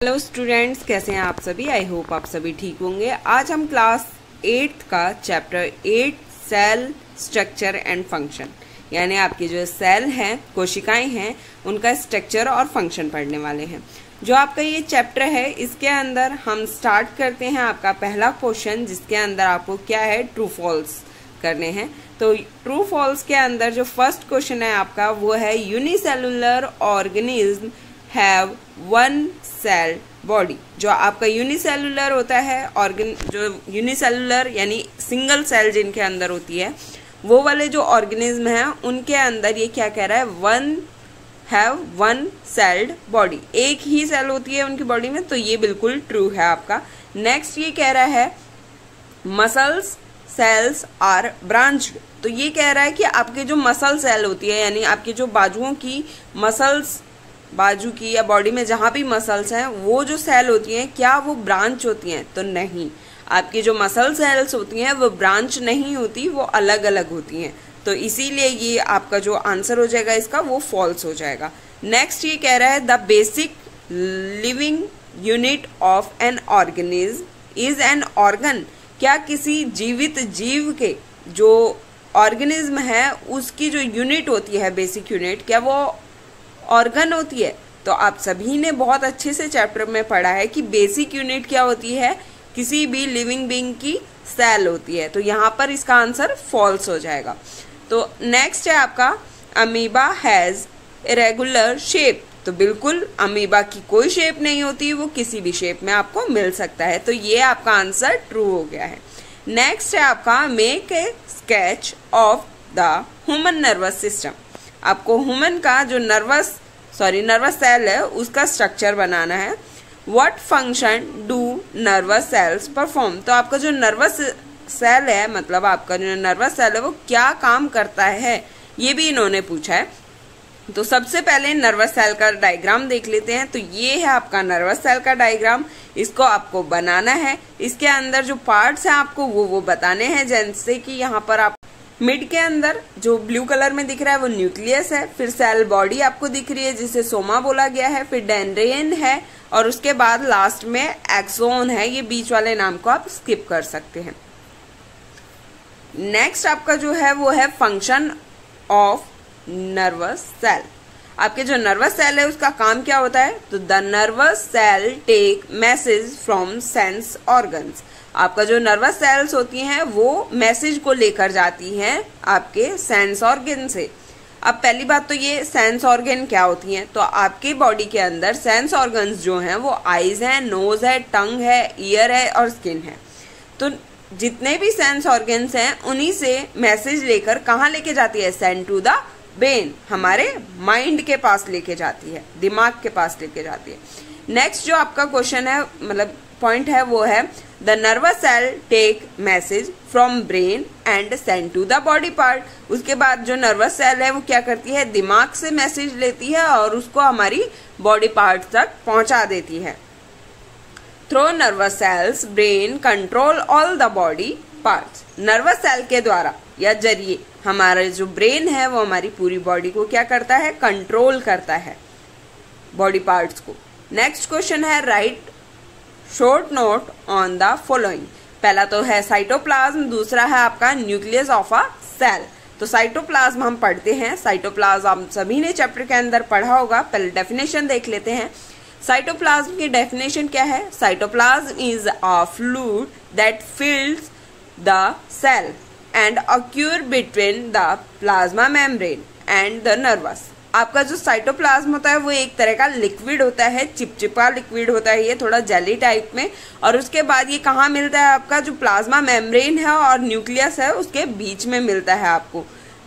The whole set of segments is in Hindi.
हेलो स्टूडेंट्स कैसे हैं आप सभी? आई होप आप सभी ठीक होंगे। आज हम क्लास एट्थ का chapter eight cell structure and function यानी आपकी जो सेल हैं, कोशिकाएँ हैं, उनका स्ट्रक्चर और फ़ंक्शन पढ़ने वाले हैं। जो आपका ये चैप्टर है, इसके अंदर हम स्टार्ट करते हैं आपका पहला क्वेश्चन जिसके अंदर आपको क्या है? ट्रू फॉल्स करने हैं। तो ट्रू फॉल्स के अंदर जो फ़र्स्ट क्वेश्चन है आपका, वो है unicellular organism have one cell body जो आपका यूनिसेलुलर होता है ऑर्गन जो यूनिसेलुलर यानी सिंगल सेल जिनके अंदर होती है, वो वाले जो ऑर्गेनिज्म है, उनके अंदर ये क्या कह रहा है? One have one celled body एक ही सेल होती है उनकी बॉडी में तो ये बिल्कुल ट्रू है आपका। नेक्स्ट ये कह रहा है मसल्स सेल्स आर ब्रांच तो ये कह रहा है कि आपके जो मसल सेल होती है, यानी आपके जो बाजुओं की मसल्स बाजू की या बॉडी में जहाँ भी मसल्स हैं, वो जो सेल होती हैं, क्या वो ब्रांच होती हैं? तो नहीं। आपकी जो मसल सेल्स होती हैं, वो ब्रांच नहीं होती, वो अलग अलग होती हैं। तो इसीलिए ये आपका जो आंसर हो जाएगा इसका, वो फॉल्स हो जाएगा। नेक्स्ट ये कह रहा है, the basic living unit of an organism is an organ. क्या किसी जीवित जीव के जो ऑर्गेनिज्म है, उसकी जो यूनिट होती है, बेसिक यूनिट, क्या वो ऑर्गन होती है। तो आप सभी ने बहुत अच्छे से चैप्टर में पढ़ा है कि बेसिक यूनिट क्या होती है? किसी भी लिविंग बींग की सेल होती है। तो यहाँ पर इसका आंसर फॉल्स हो जाएगा। तो नेक्स्ट है आपका अमीबा हैज़ इरेगुलर शेप तो बिल्कुल अमीबा की कोई शेप नहीं होती, वो किसी भी शेप में आपको मिल सकता है। तो ये आपका आंसर ट्रू हो गया है। नेक्स्ट है आपका make a sketch of the human nervous system आपको ह्यूमन का जो नर्वस सॉरी नर्वस सेल है, उसका स्ट्रक्चर बनाना है। What function do nervous cells perform तो आपका जो नर्वस सेल है मतलब आपका जो नर्वस सेल है, वो क्या काम करता है? ये भी इन्होंने पूछा है। तो सबसे पहले नर्वस सेल का डायग्राम देख लेते हैं। तो ये है आपका नर्वस सेल का डायग्राम इसको आपको बनाना है। इसके अंदर जो पार्ट्स हैं आपको, वो वो बताने हैं, जैसे कि यहाँ पर आप मिड के अंदर, जो ब्लू कलर में दिख रहा है, वो न्यूक्लियस है। फिर सेल बॉडी आपको दिख रही है, जिसे सोमा बोला गया है। फिर डेनरेन है, और उसके बाद लास्ट में एक्सोन है। ये बीच वाले नाम को आप स्किप कर सकते हैं। नेक्स्ट आपका जो है, वो है फ़ंक्शन ऑफ़ नर्वस सेल। आपके जो नर्वस सेल है, उसका काम क्या होता है? तो the nervous cell take message from sense organs. आपका जो नर्वस सेल्स होती हैं, वो मैसेज को लेकर जाती हैं आपके सेंस ऑर्गेन से। अब पहली बात तो ये सेंस ऑर्गेन क्या होती हैं? तो आपके बॉडी के अंदर सेंस ऑर्गन्स जो हैं, वो आइज़ हैं नोज़ है टंग है ईयर है और स्किन है। तो जितने भी सेंस ऑर्गन्स हैं, उन्हीं से मैसेज लेकर कहाँ लेके जाती है? सेंड टू द ब्रेन हमारे माइंड के पास लेके जाती है, दिमाग के पास लेके जाती है। नेक्स्ट जो आपका क्वेश्चन है मतलब पॉइंट है, वो है the nervous cell take message from brain and send to the body part उसके बाद जो नर्वस सेल है, वो क्या करती है? दिमाग से मैसेज लेती है और उसको हमारी बॉडी पार्ट तक पहुँचा देती है। Through nervous cells brain control all the body parts nervous cell के द्वारा या ज़रिए हमारा जो ब्रेन है, वो हमारी पूरी बॉडी को क्या करता है? कंट्रोल करता है बॉडी पार्ट्स को। नेक्स्ट क्वेश्चन है write short note on the following पहला तो है साइटोप्लाज्म दूसरा है आपका न्यूक्लियस ऑफ़ अ सेल तो साइटोप्लाज्म हम पढ़ते हैं। साइटोप्लाज्म हम सभी ने चैप्टर के अंदर पढ़ा होगा। पहले डेफिनेशन देख लेते हैं। साइटोप्लाज्म की डेफिनेशन क्या है? Cytoplasm is a fluid that fills the cell and occur between the plasma membrane and the nervous आपका जो साइटोप्लाज्म होता है, वो एक तरह का लिक्विड होता है, चिपचिपा लिक्विड होता है, ये थोड़ा जेली टाइप में। और उसके बाद ये कहाँ मिलता है आपका? जो प्लाज्मा मेम्ब्रेन है और न्यूक्लियस है, उसके बीच में मिलता है आपको।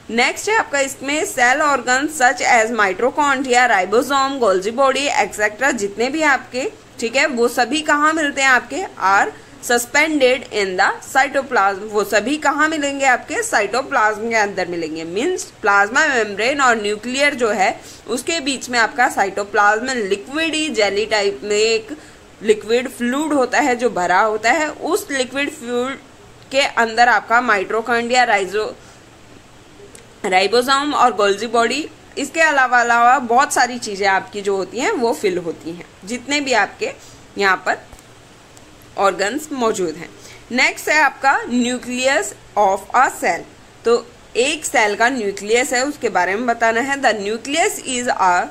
नेक्स्ट है आपका इसमें cell organ such as mitochondria ribosome Golgi body etcetera जितने भी आपके, ठीक है, वो सभी कहाँ मिलते हैं आपके? Are suspended in the cytoplasm वो सभी कहाँ मिलेंगे आपके? साइटोप्लाज्म के अंदर मिलेंगे। मीन्स प्लाज्मा मेम्ब्रेन और न्यूक्लियर जो है, उसके बीच में आपका साइटोप्लाज्म लिक्विड ही जेली टाइप में एक लिक्विड फ्लूड होता है, जो भरा होता है। उस लिक्विड फ्लूड के अंदर आपका माइट्रोकॉन्डिया राइजो राइबोसोम और गोल्जी बॉडी इसके अलावा अलावा बहुत सारी चीज़ें आपकी जो होती हैं, वो फिल होती हैं। जितने भी आपके यहाँ पर ऑर्गन्स मौजूद हैं। नेक्स्ट है आपका न्यूक्लियस ऑफ़ अ सेल तो एक सेल का न्यूक्लियस है, उसके बारे में बताना है। The nucleus is a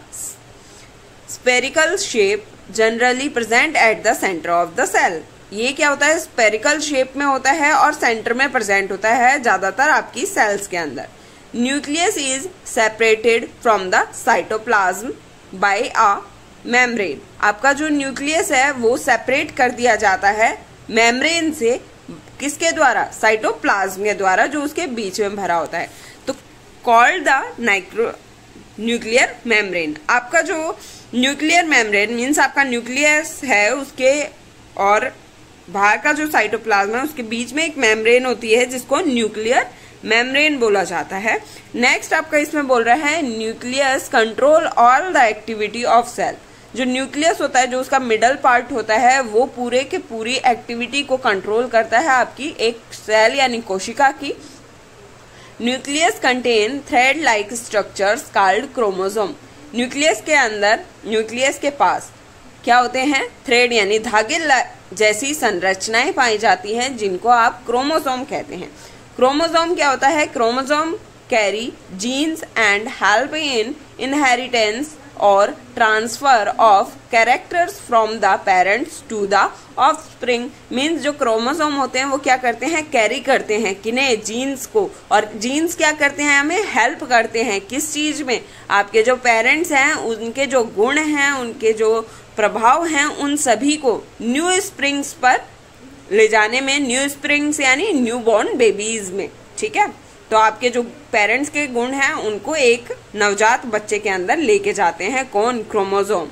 spherical shape generally present at the centre of the cell ये क्या होता है? स्पेरिकल शेप में होता है और सेंटर में प्रेजेंट होता है, ज़्यादातर आपकी सेल्स के अंदर। Nucleus is separated from the cytoplasm by a membrane. आपका जो न्यूक्लियस है, वो सेपरेट कर दिया जाता है मेम्ब्रेन से किसके द्वारा? साइटोप्लाज्म के द्वारा, जो उसके बीच में भरा होता है। तो कॉल्ड द नाइक्रो न्यूक्लियर मेम्ब्रेन आपका जो न्यूक्लियर मेम्ब्रेन मीन्स आपका न्यूक्लियस है, उसके और बाहर का जो साइटोप्लाज्म है, उसके बीच में एक मेम्ब्रेन होती है, जिसको न्यूक्लियर मेम्ब्रेन बोला जाता है। नेक्स्ट आपका इसमें बोल रहा है nucleus control all the activity of cell जो न्यूक्लियस होता है, जो उसका मिडल पार्ट होता है, वो पूरे के पूरी एक्टिविटी को कंट्रोल करता है आपकी एक सेल यानी कोशिका की। Nucleus contain thread like structures called chromosome nucleus के अंदर न्यूक्लियस के पास क्या होते हैं? थ्रेड यानी धागे जैसी संरचनाएँ पाई जाती हैं, जिनको आप क्रोमोसोम कहते हैं। क्रोमोसोम क्या होता है? Chromosome carry genes and help in inheritance और transfer of characters from the parents to the offspring means जो क्रोमोसोम होते हैं, वो क्या करते हैं? कैरी करते हैं किने जीन्स को। और जीन्स क्या करते हैं हमें? हेल्प करते हैं। किस चीज़ में? आपके जो पेरेंट्स हैं, उनके जो गुण हैं, उनके जो प्रभाव हैं, उन सभी को न्यू स्प्रिंग्स पर ले जाने में न्यू स्प्रिंग्स यानी न्यू बॉर्न बेबीज में। ठीक है? तो आपके जो पेरेंट्स के गुण हैं, उनको एक नवजात बच्चे के अंदर लेके जाते हैं कौन? क्रोमोजोम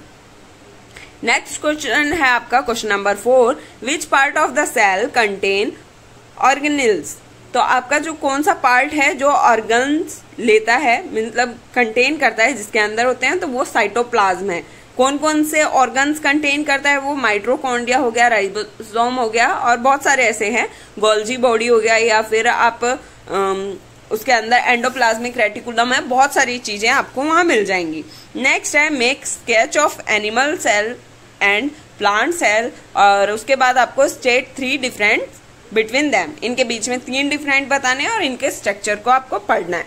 नेक्स्ट क्वेश्चन है आपका question number four which part of the cell contain organelles तो आपका जो कौन सा पार्ट है जो ऑर्गन्स लेता है मतलब कंटेन करता है, जिसके अंदर होते हैं तो वो साइटोप्लाज्म है. कौन कौन से ऑर्गन्स कंटेन करता है? वो माइट्रोकॉन्डिया हो गया राइबोसोम हो गया, और बहुत सारे ऐसे हैं. गोल्जी बॉडी हो गया, या फिर आप उसके अंदर एंडोप्लाज्मिक रेटिकुलम है, बहुत सारी चीज़ें आपको वहाँ मिल जाएँगी। नेक्स्ट है make sketch of animal cell and plant cell और उसके बाद आपको state three different between them इनके बीच में तीन डिफरेंट बताने हैं और इनके स्ट्रक्चर को आपको पढ़ना है।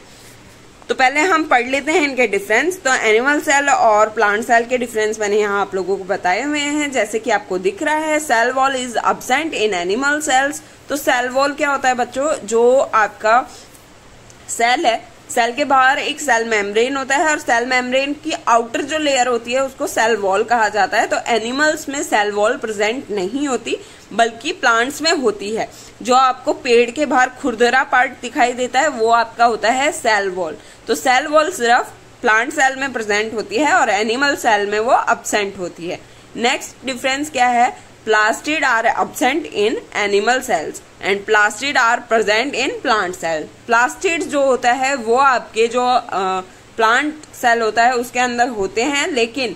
तो पहले हम पढ़ लेते हैं इनके डिफरेंस तो एनिमल सेल और प्लांट सेल के डिफरेंस मैंने यहाँ आप लोगों को बताए हुए हैं. जैसे कि आपको दिख रहा है cell wall is absent in animal cells तो सेल वॉल क्या होता है बच्चों? जो आपका सेल है सेल के बाहर एक सेल मेम्ब्रेन होता है और सेल मेम्ब्रेन की आउटर जो लेयर होती है उसको सेल वॉल कहा जाता है। तो एनिमल्स में सेल वॉल प्रेजेंट नहीं होती, बल्कि प्लांट्स में होती है। जो आपको पेड़ के बाहर खुरदरा पार्ट दिखाई देता है, वो आपका होता है सेल वॉल। तो सेल वॉल सिर्फ़ प्लांट सेल में प्रेजेंट होती है और एनिमल सेल में वो अबसेंट होती है। नेक्स्ट डिफरेंस क्या है? Plastid are absent in animal cells and plastid are present in plant cell plastid जो होता है, वो आपके जो प्लांट सेल होता है, उसके अंदर होते हैं, लेकिन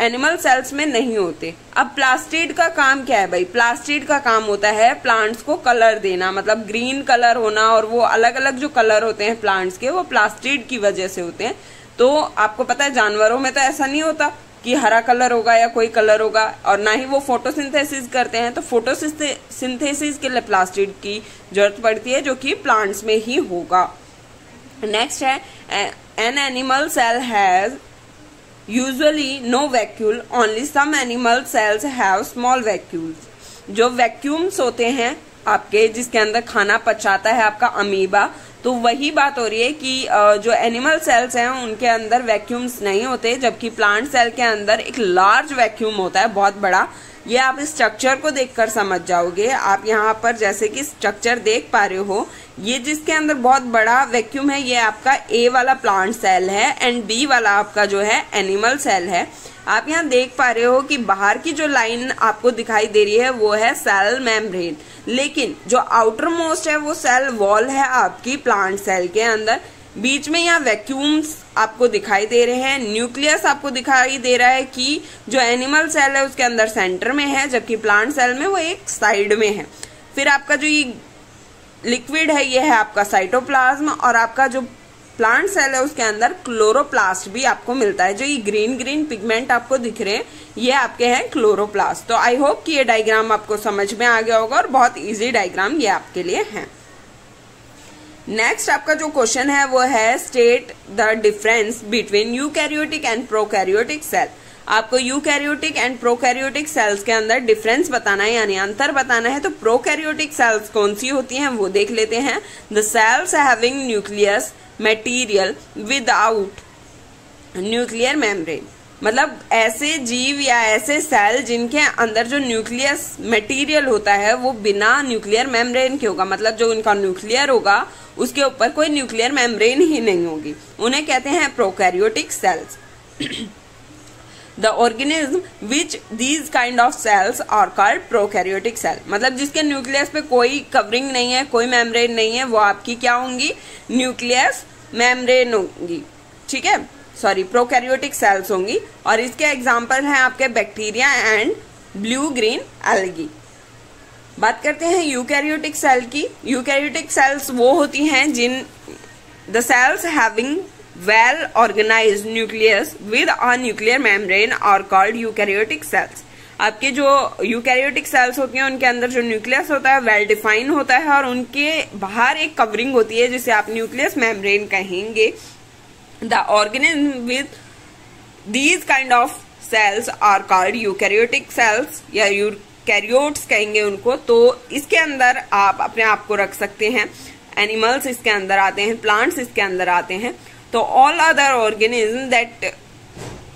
एनिमल सेल्स में नहीं होते। अब प्लास्टिड का काम क्या है भाई? प्लास्टिड का काम होता है प्लांट्स को कलर देना मतलब ग्रीन कलर होना और वो अलग अलग जो कलर होते हैं प्लांट्स के, वो प्लास्टिड की वजह से होते हैं। तो आपको पता है, जानवरों में तो ऐसा नहीं होता। कि हरा कलर होगा या कोई कलर होगा, और ना ही वो फोटोसिंथेसिस करते हैं तो फोटोसिंथेसिस के लिए प्लास्टिड की ज़रूरत पड़ती है, जो कि प्लांट्स में ही होगा। नेक्स्ट है an animal cell has usually no vacuole only some animal cells have small vacuoles जो वैक्यूम्स होते हैं आपके, जिसके अंदर खाना पचाता है आपका अमीबा तो वही बात हो रही है कि जो एनिमल सेल्स हैं, उनके अंदर वैक्यूम्स नहीं होते, जबकि प्लांट सेल के अंदर एक लार्ज वैक्यूम होता है, बहुत बड़ा। ये आप स्ट्रक्चर को देखकर समझ जाओगे। आप यहाँ पर जैसे कि स्ट्रक्चर देख पा रहे हो, ये जिसके अंदर बहुत बड़ा वैक्यूम है, ये आपका ए वाला प्लांट सेल है एंड बी वाला आपका जो है एनिमल सेल है। आप यहाँ देख पा रहे हो कि बाहर की जो लाइन आपको दिखाई दे रही है, वो है सेल मेम्ब्रेन लेकिन जो आउटर मोस्ट है, वो सेल वॉल है आपकी प्लांट सेल के अंदर। बीच में यहाँ वैक्यूम्स आपको दिखाई दे रहे हैं न्यूक्लियस आपको दिखाई दे रहा है कि जो एनिमल सेल है उसके अंदर सेंटर में है, जबकि प्लांट सेल में वो एक साइड में है। फिर आपका जो ये लिक्विड है, ये है आपका साइटोप्लाज्म और आपका जो प्लांट सेल है उसके अंदर क्लोरोप्लास्ट भी आपको मिलता है। जो ये ग्रीन ग्रीन पिगमेंट आपको दिख रहे हैं, ये आपके हैं क्लोरोप्लास्ट तो आई होप कि ये डायग्राम आपको समझ में आ गया होगा और बहुत इजी डायग्राम ये आपके लिए है। नेक्स्ट आपका जो क्वेश्चन है, वो है state the difference between eukaryotic and prokaryotic cell आपको यूकैरियोटिक एंड प्रोकैरियोटिक सेल्स के अंदर डिफरेंस बताना है, यानी अंतर बताना है तो प्रोकैरियोटिक सेल्स कौन सी होती हैं वो देख लेते हैं. The cells having nucleus material without nuclear membrane मतलब ऐसे जीव या ऐसे सेल जिनके अंदर जो न्यूक्लियस मटेरियल होता है, वो बिना न्यूक्लियर मेम्ब्रेन के होगा. मतलब जो उनका न्यूक्लियर होगा उसके ऊपर कोई न्यूक्लियर मेम्ब्रेन ही नहीं होगी। उन्हें कहते हैं prokaryotic cells the organism which these kind of cells are called prokaryotic cell मतलब जिसके न्यूक्लियस पे कोई कवरिंग नहीं है, कोई मेम्ब्रेन नहीं है, वो आपकी क्या होंगी? न्यूक्लियस मेम्ब्रेन होंगी। ठीक है? सॉरी प्रोकैरियोटिक सेल्स होंगी। और इसके एग्ज़ाम्पल हैं आपके bacteria and blue green algae बात करते हैं यूकैरियोटिक सेल की। यूकैरियोटिक सेल्स वो होती हैं जिन the cells having well organized nucleus with a nuclear membrane are called eukaryotic cells. आपके जो यूकैरियोटिक सेल्स होती हैं, उनके अंदर जो न्यूक्लियस होता है वेल well डिफाइन होता है और उनके बाहर एक कवरिंग होती है जिसे आप न्यूक्लियस मेम्ब्रेन कहेंगे। The organism with these kind of cells are called eukaryotic cells या यूकैरियोट्स कहेंगे उनको तो इसके अंदर आप अपने आप को रख सकते हैं। एनिमल्स इसके अंदर आते हैं, प्लांट्स इसके अंदर आते हैं। तो all other organism that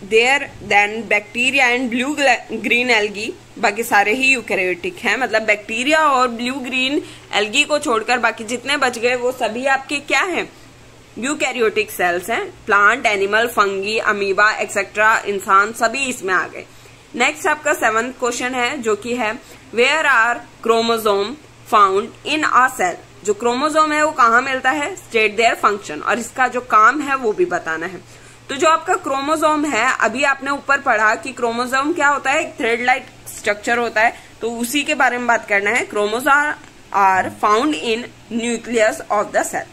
there than bacteria and blue green algae बाकी सारे ही यूकैरियोटिक हैं। मतलब बैक्टीरिया और ब्लू ग्रीन एल्गी को छोड़कर बाकी जितने बच गए, वो सभी आपके क्या हैं? यूकैरियोटिक सेल्स हैं। Plant animal fungi amoeba etcetera इंसान सभी इसमें आ गए। नेक्स्ट आपका सेवंथ क्वेश्चन है, जो कि है where are chromosome found in a cell जो क्रोमोजोम है, वो कहाँ मिलता है? स्टेट देयर फ़ंक्शन और इसका जो काम है, वो भी बताना है। तो जो आपका क्रोमोजोम है, अभी आपने ऊपर पढ़ा कि क्रोमोजोम क्या होता है? एक थ्रेड लाइट स्ट्रक्चर होता है। तो उसी के बारे में बात करना है। Chromosome are found in nucleus of the cell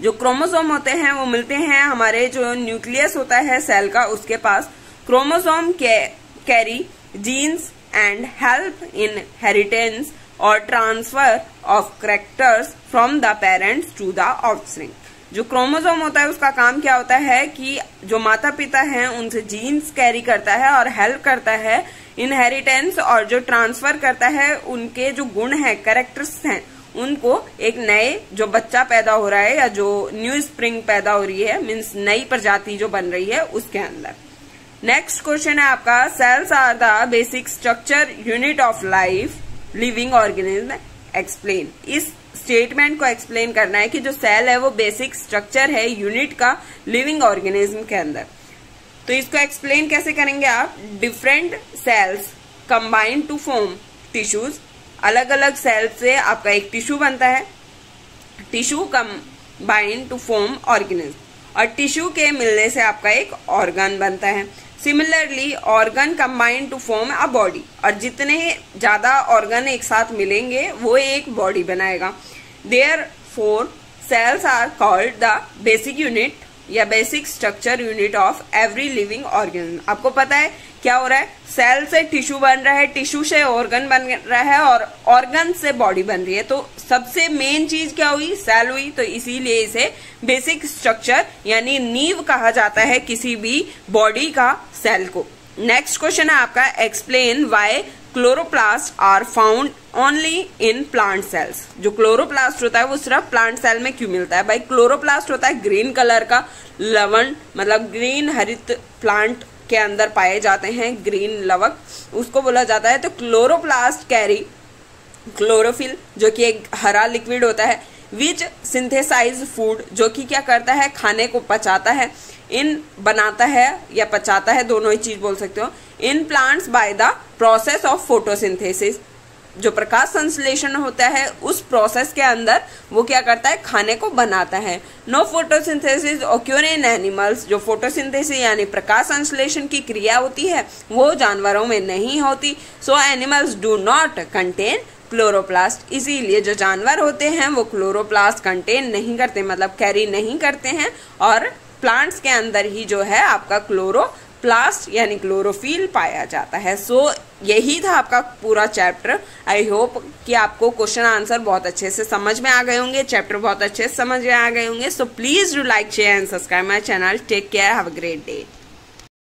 जो क्रोमोजोम होते हैं, वो मिलते हैं हमारे जो न्यूक्लियस होता है सेल का, उसके पास। Chromosome carry genes and help inheritance और transfer of characters from the parents to the offspring जो क्रोमोजोम होता है, उसका काम क्या होता है कि जो माता पिता हैं, उनसे जीन्स कैरी करता है और हेल्प करता है इनहेरिटेंस और जो ट्रांसफ़र करता है, उनके जो गुण हैं करेक्टर्स हैं, उनको एक नए जो बच्चा पैदा हो रहा है या जो न्यू स्प्रिंग पैदा हो रही है मीन्स नई प्रजाति जो बन रही है, उसके अंदर। नेक्स्ट क्वेश्चन है आपका cells are the basic structure unit of life living organism explain इस स्टेटमेंट को एक्सप्लेन करना है कि जो सेल है वो बेसिक स्ट्रक्चर है यूनिट का लिविंग ऑर्गेनिज्म के अंदर. तो इसको एक्सप्लेन कैसे करेंगे आप? Different cells combined to form tissues अलग अलग सेल से आपका एक टिश्यू बनता है. Tissue combined to form organism और टिश्यू के मिलने से आपका एक ऑर्गन बनता है. Similarly organ combined to form a body और जितने ज़्यादा ऑर्गन एक साथ मिलेंगे, वो एक बॉडी बनाएगा। Therefore cells are called the basic unit या basic structure unit of every living organ आपको पता है क्या हो रहा है? सेल से टिश्यू बन रहा है टिश्यू से ऑर्गन बन रहा है और ऑर्गन से बॉडी बन रही है। तो सबसे मेन चीज़ क्या हुई? सेल हुई। तो इसीलिए इसे बेसिक स्ट्रक्चर यानी नींव कहा जाता है किसी भी बॉडी का सेल को। नेक्स्ट क्वेश्चन है आपका explain why chloroplast are found only in plant cells जो क्लोरोप्लास्ट होता है, वो सिर्फ़ प्लांट सेल में क्यों मिलता है? भाई क्लोरोप्लास्ट होता है ग्रीन कलर का लवण मतलब ग्रीन हरित प्लांट के अंदर पाए जाते हैं ग्रीन लवक, उसको बोला जाता है। तो क्लोरोप्लास्ट कैरी क्लोरोफिल जो कि एक हरा लिक्विड होता है विच सिंथेसाइज फ़ूड जो कि क्या करता है? खाने को पचाता है। इन बनाता है या पचाता है, दोनों ही चीज़ बोल सकते हो। In plants by the process of photosynthesis जो प्रकाश संश्लेषण होता है, उस प्रोसेस के अंदर वो क्या करता है? खाने को बनाता है। No photosynthesis occur in animals जो फोटोसिंथेसिस यानी प्रकाश संश्लेषण की क्रिया होती है, वो जानवरों में नहीं होती। So animals do not contain chloroplast इसीलिए जो जानवर होते हैं, वो क्लोरोप्लास्ट कंटेन नहीं करते मतलब कैरी नहीं करते हैं। और प्लांट्स के अंदर ही जो है, आपका क्लोरो प्लास्ट यानी क्लोरोफिल पाया जाता है। सो so, यही था आपका पूरा चैप्टर। आई होप कि आपको क्वेश्चन आंसर बहुत अच्छे से समझ में आ गए होंगे चैप्टर बहुत अच्छे से समझ में आ गए होंगे। So please do like share and subscribe my channel take care have a great day